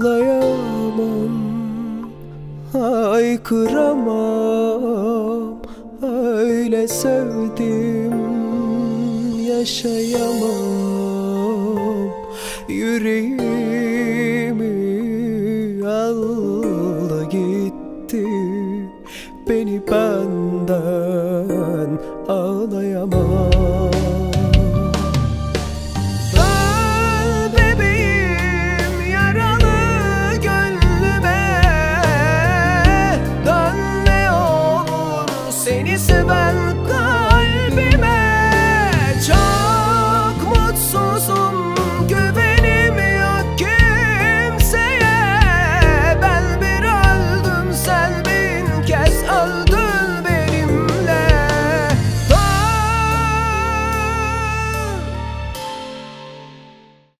Ağlayamam, haykıramam. Öyle sevdim, yaşayamam. Yüreğimi aldı gitti. Beni benden ağlayamam. ise ben kal